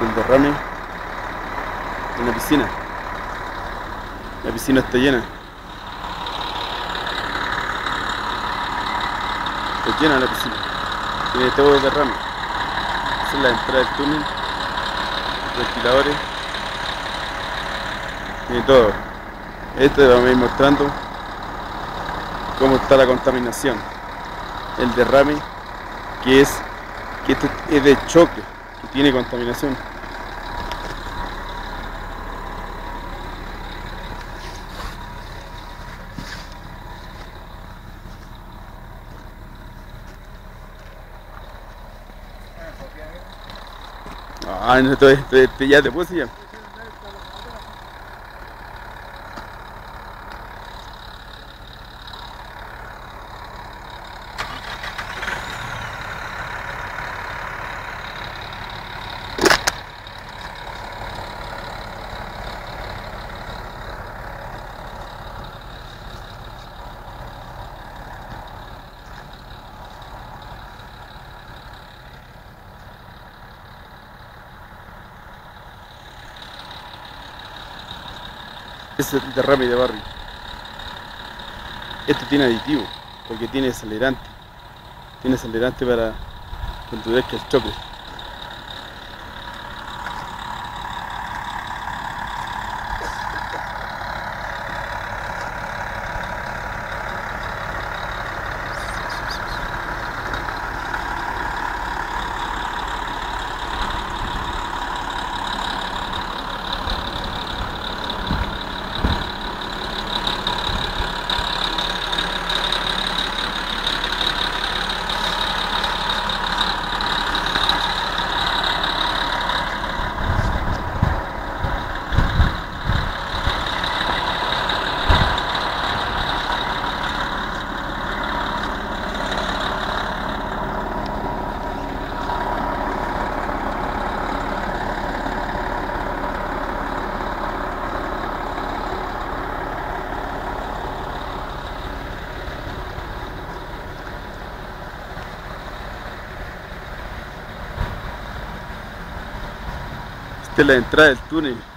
el derrame de una piscina. La piscina está llena. Está llena la piscina. Tiene todo el derrame. Esa es la entrada del túnel. Ventiladores. Tiene todo. Esto vamos a ir mostrando cómo está la contaminación. El derrame que es que esto es de choque, que tiene contaminación. Ah, esto ya te puse ya. Es el derrame de barrio. Este tiene aditivo, porque tiene acelerante. Tiene acelerante para que endurezca el choque. Es la entrada del túnel.